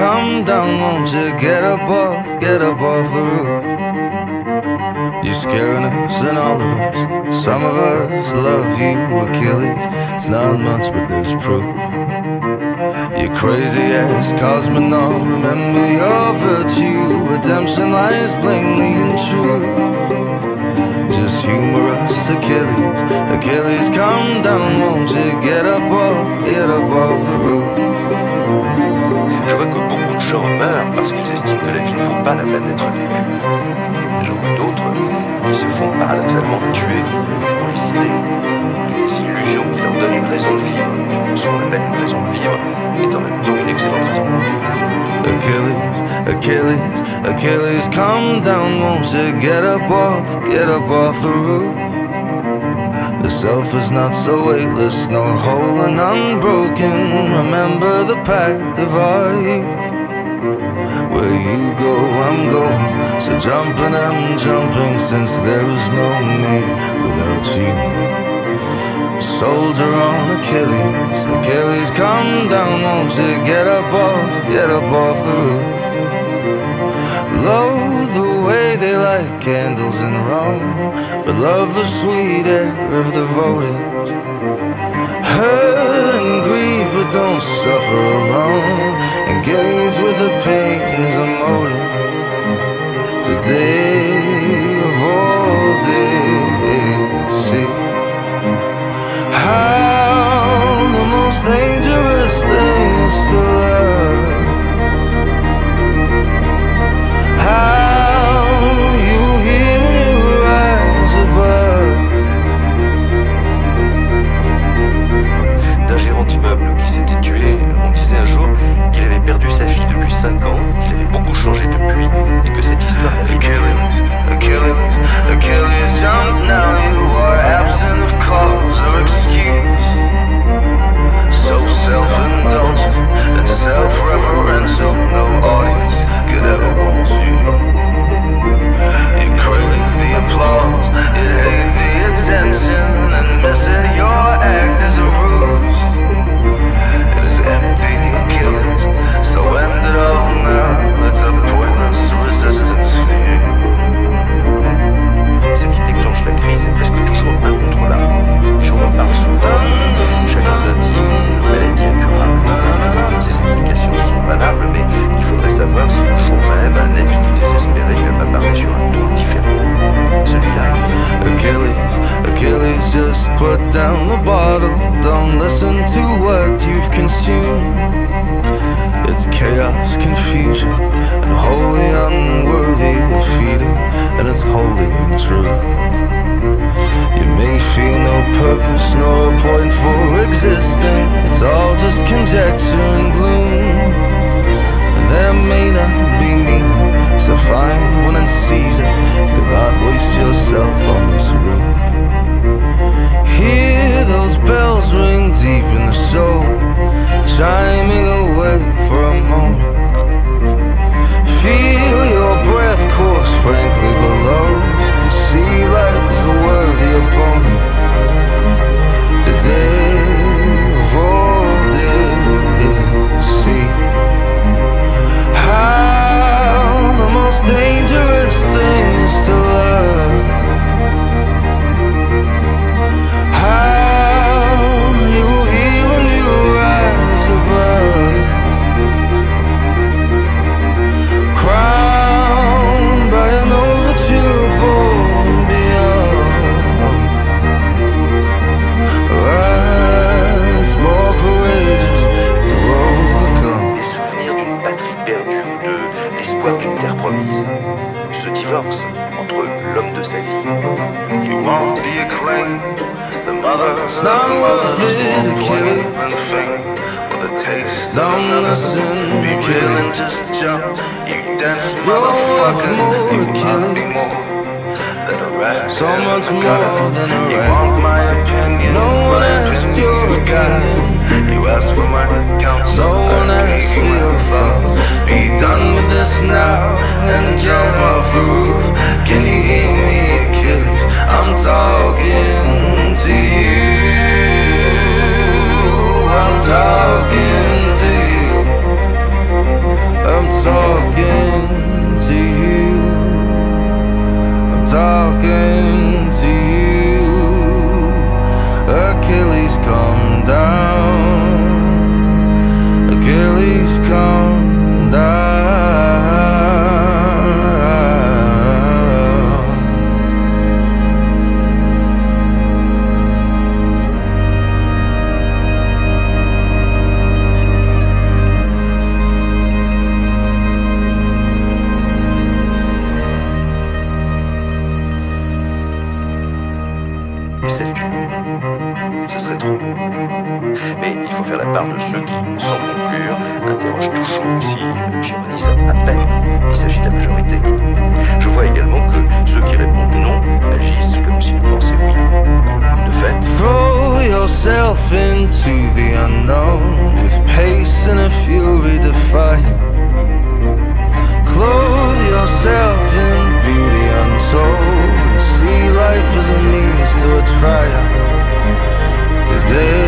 come down, won't you get up off, get up off the roof? You're scaring us and all of us. Some of us love you, Achilles. It's not much, but there's proof. You crazy ass cosmonaut, remember your virtue. Redemption lies plainly in truth. Just humorous Achilles. Achilles, come down, won't you get up off, get up off the roof? Que la vie ne vaut pas la peine d'être vécue. J'en vois d'autres qui se font paradoxalement tuer pour les idées, les illusions qui leur donnent une raison de vivre. Ce qu'on appelle une raison de vivre est en même temps une excellente raison de mourir. Achilles, Achilles, Achilles, come down, won't you? Get up off, get up off the roof? The self is not so weightless, nor whole and unbroken. Remember the pact of our youth. Where you go, I'm going. So jumping, I'm jumping, since there is no me without you. Soldier on Achilles, Achilles, come down, won't you get up off, get up off the roof? Loathe the way they light candles in Rome, but love the sweet air of the grieve, but don't suffer alone. Engage with the pain as a motive. Today just put down the bottle. Don't listen to what you've consumed. It's chaos, confusion, and wholly unworthy of feeding, and it's wholly untrue. You may feel no purpose nor a point for existing. It's all just conjecture and gloom. And there may not be meaning, so find one and seize it. Do not waste yourself on this room. Those bells ring deep in the soul, chiming away for a moment. Feel your breath course frankly below, and see life as a worthy opponent. Mother stuff worth it, Achilles and fame. With a taste Don't listen, be real and just jump. You dense motherfucker, you want me more than a rap. So much more than a rap. You want my opinion, no one asked your opinion. You asked for my counsel, no one asked for your thoughts. Be done with this now and jump off the roof. Can you hear me, Achilles? si à peine s'agit de la majorité. Je vois également que ceux qui répondent non agissent comme s'ils pensaient oui. De fait, Throw yourself into the unknown with pace and a fury defiant. Clothe yourself in beauty untold and see life as a means to a triumph. Today.